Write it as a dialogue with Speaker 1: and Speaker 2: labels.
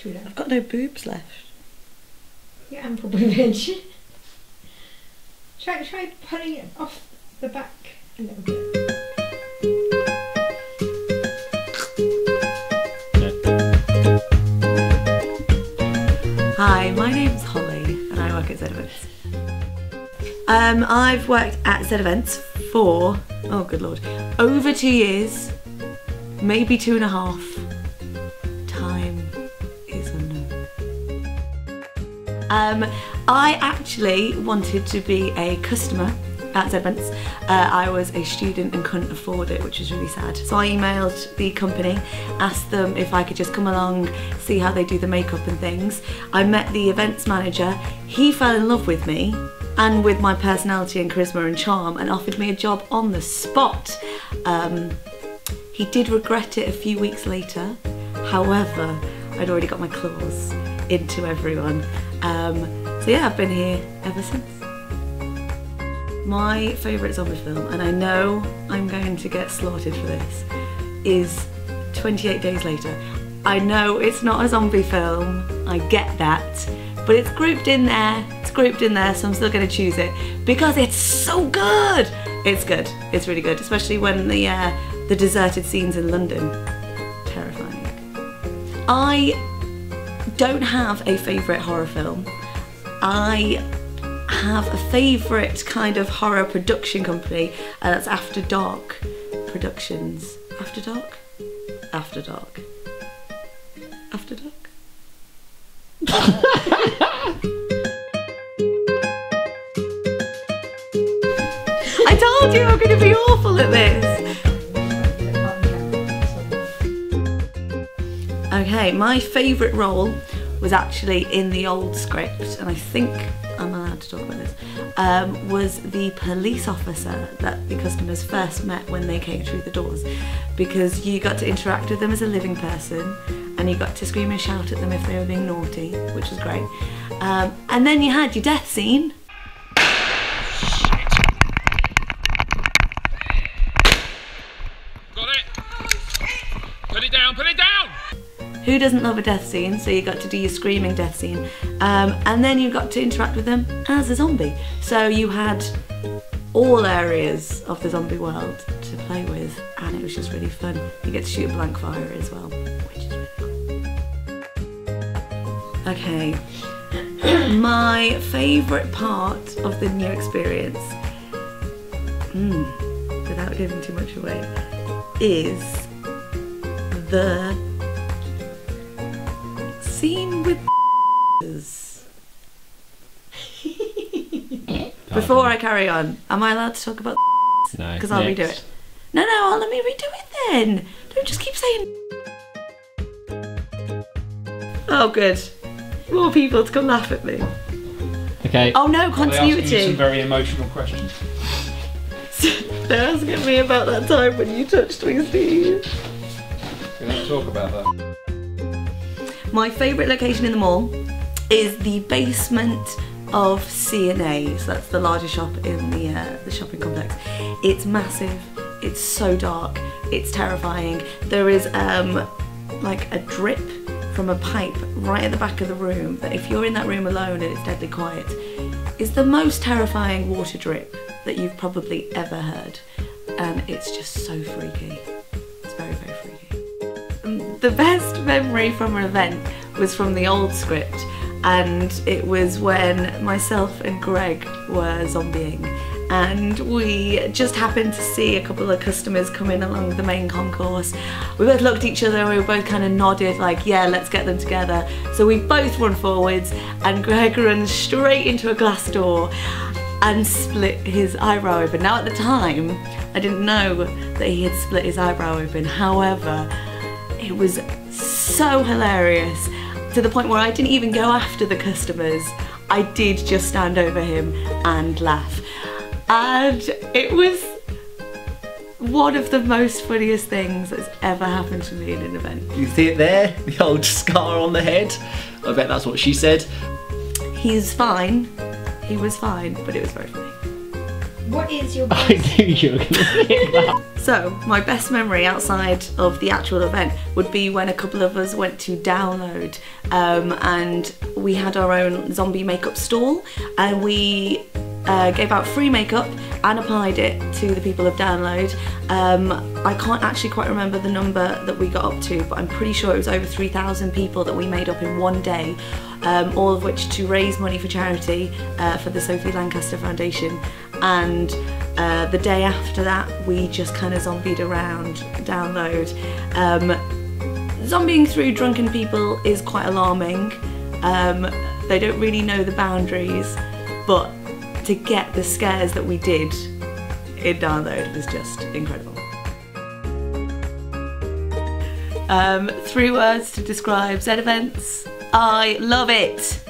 Speaker 1: True that.
Speaker 2: I've got no boobs left.
Speaker 1: Yeah, ample privilege. try, try pulling it off the back a little bit.
Speaker 2: Hi, my name's Holly and I work at Zed Events. Um, I've worked at Zed Events for, oh good lord, over two years, maybe two and a half. Um, I actually wanted to be a customer at Events. Uh, I was a student and couldn't afford it, which was really sad. So I emailed the company, asked them if I could just come along, see how they do the makeup and things. I met the events manager. He fell in love with me and with my personality and charisma and charm and offered me a job on the spot. Um, he did regret it a few weeks later. However, I'd already got my claws into everyone. Um, so yeah, I've been here ever since. My favourite zombie film, and I know I'm going to get slaughtered for this, is 28 Days Later. I know it's not a zombie film, I get that, but it's grouped in there, it's grouped in there, so I'm still going to choose it because it's so good! It's good, it's really good, especially when the, uh, the deserted scenes in London. Terrifying. I don't have a favourite horror film. I have a favourite kind of horror production company, and that's After Dark Productions. After Dark? After Dark. After Dark? I told you I'm going to be awful at this. Okay, my favourite role was actually in the old script, and I think I'm allowed to talk about this, um, was the police officer that the customers first met when they came through the doors. Because you got to interact with them as a living person, and you got to scream and shout at them if they were being naughty, which was great. Um, and then you had your death scene.
Speaker 3: Got it. Put it down. Put it down.
Speaker 2: Who doesn't love a death scene? So you got to do your screaming death scene. Um, and then you got to interact with them as a zombie. So you had all areas of the zombie world to play with, and it was just really fun. You get to shoot a blank fire as well, which is really cool. Okay, my favourite part of the new experience, mm, without giving too much away, is the scene with Before I carry on, am I allowed to talk about
Speaker 4: No.
Speaker 2: Because I'll redo it. No, no, I'll let me redo it then. Don't just keep saying. Oh, good. More people to come laugh at me.
Speaker 4: Okay.
Speaker 2: Oh no,
Speaker 3: They asking you some
Speaker 2: continuity.
Speaker 3: very emotional questions.
Speaker 2: They're asking me about that time when you touched me, Steve.
Speaker 3: We don't talk about that.
Speaker 2: My favourite location in the mall is the basement of C&A. So that's the largest shop in the uh, the shopping complex. It's massive. It's so dark. It's terrifying. There is um like a drip from a pipe right at the back of the room that if you're in that room alone and it's deadly quiet is the most terrifying water drip that you've probably ever heard. And it's just so freaky. It's very, very freaky. The best memory from an event was from the old script, and it was when myself and Greg were zombieing. And we just happened to see a couple of customers coming along the main concourse. We both looked at each other and we both kind of nodded, like, yeah, let's get them together. So we both run forwards, and Greg runs straight into a glass door and split his eyebrow open. Now, at the time, I didn't know that he had split his eyebrow open. However, it was so hilarious to the point where I didn't even go after the customers. I did just stand over him and laugh. And it was one of the most funniest things that's ever happened to me in an event.
Speaker 5: You see it there? The old scar on the head? I bet that's what she said.
Speaker 2: He's fine. He was fine, but it was very funny.
Speaker 1: What is your
Speaker 5: I
Speaker 1: best?
Speaker 5: knew you were going to pick that.
Speaker 2: So, my best memory outside of the actual event would be when a couple of us went to download um, and we had our own zombie makeup stall and we uh, gave out free makeup and applied it to the people of download. Um, I can't actually quite remember the number that we got up to, but I'm pretty sure it was over 3,000 people that we made up in one day, um, all of which to raise money for charity uh, for the Sophie Lancaster Foundation. And uh, the day after that, we just kind of zombied around download. Um, through drunken people is quite alarming. Um, they don't really know the boundaries, but to get the scares that we did in download was just incredible. Um, three words to describe Zed events. I love it.